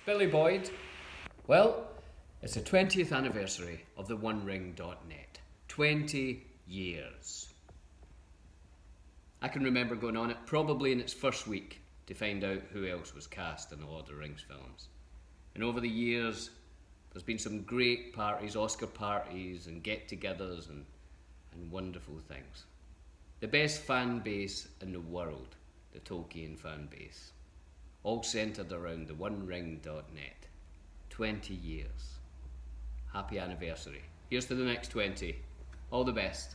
It's Billy Boyd. Well, it's the 20th anniversary of the OneRing.net. 20 years. I can remember going on it probably in its first week to find out who else was cast in the Lord of the Rings films. And over the years, there's been some great parties, Oscar parties, and get togethers, and, and wonderful things. The best fan base in the world, the Tolkien fan base, all centred around the OneRing.net. 20 years. Happy anniversary. Here's to the next 20. All the best.